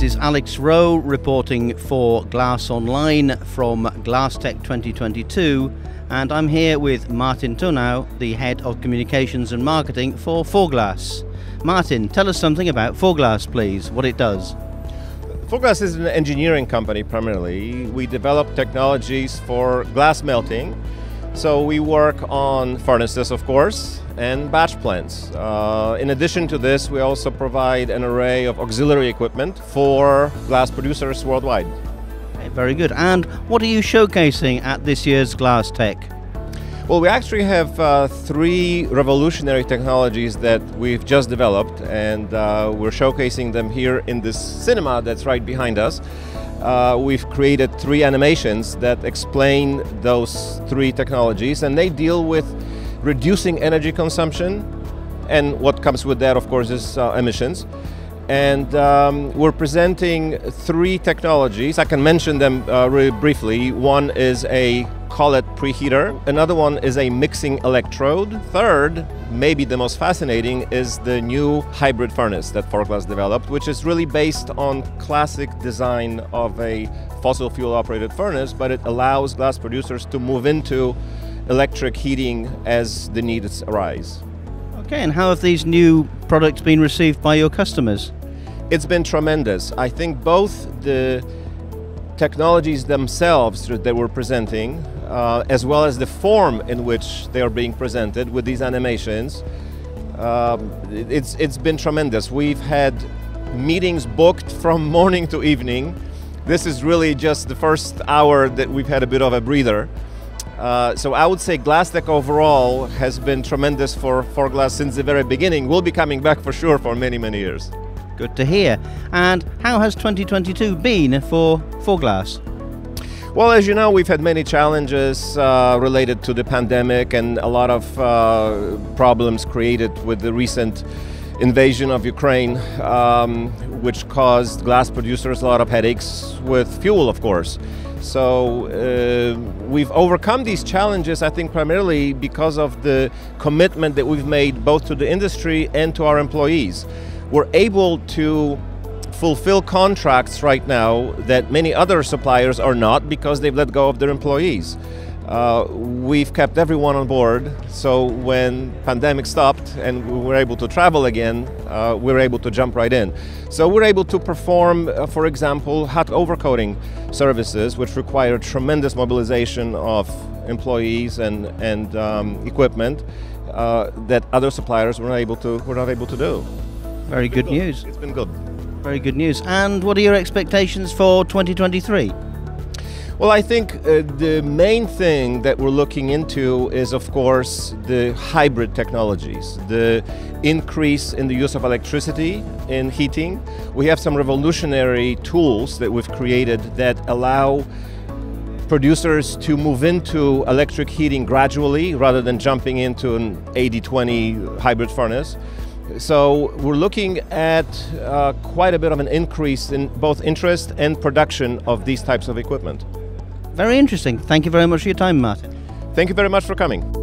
This is Alex Rowe reporting for Glass Online from Glasstec 2022, and I'm here with Martin Turnau, the head of communications and marketing for Forglass. Martin, tell us something about Forglass, please, what it does. Forglass is an engineering company primarily. We develop technologies for glass melting. So we work on furnaces, of course, and batch plants. Uh, in addition to this, we also provide an array of auxiliary equipment for glass producers worldwide. Okay, very good. And what are you showcasing at this year's Glasstec? Well, we actually have uh, three revolutionary technologies that we've just developed, and uh, we're showcasing them here in this cinema that's right behind us. Uh, we've created three animations that explain those three technologies, and they deal with reducing energy consumption, and what comes with that, of course, is uh, emissions. And um, we're presenting three technologies. I can mention them uh, really briefly. One is a cullet preheater. Another one is a mixing electrode. Third, maybe the most fascinating, is the new hybrid furnace that Forglass developed, which is really based on classic design of a fossil fuel operated furnace, but it allows glass producers to move into electric heating as the needs arise. Okay, and how have these new products been received by your customers? It's been tremendous. I think both the technologies themselves that we're presenting, uh, as well as the form in which they are being presented with these animations, um, it's, it's been tremendous. We've had meetings booked from morning to evening. This is really just the first hour that we've had a bit of a breather. Uh, so I would say Glasstec overall has been tremendous for, Forglass since the very beginning. We'll be coming back for sure for many, many years. Good to hear. And how has 2022 been for Forglass? Well, as you know, we've had many challenges uh, related to the pandemic and a lot of uh, problems created with the recent invasion of Ukraine, um, which caused glass producers a lot of headaches with fuel, of course. So uh, we've overcome these challenges, I think, primarily because of the commitment that we've made both to the industry and to our employees. We're able to fulfill contracts right now that many other suppliers are not because they've let go of their employees. Uh, we've kept everyone on board, so when pandemic stopped and we were able to travel again, uh, we were able to jump right in. So we're able to perform, uh, for example, hot overcoating services, which require tremendous mobilization of employees and, and um, equipment uh, that other suppliers were able to, were not able to do. Very good, good news. It's been good. Very good news. And what are your expectations for 2023? Well, I think uh, the main thing that we're looking into is, of course, the hybrid technologies, the increase in the use of electricity in heating. We have some revolutionary tools that we've created that allow producers to move into electric heating gradually rather than jumping into an 80-20 hybrid furnace. So we're looking at uh, quite a bit of an increase in both interest and production of these types of equipment. Very interesting. Thank you very much for your time, Martin. Thank you very much for coming.